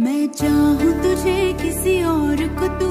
मैं चाहूँ तुझे किसी और को तु...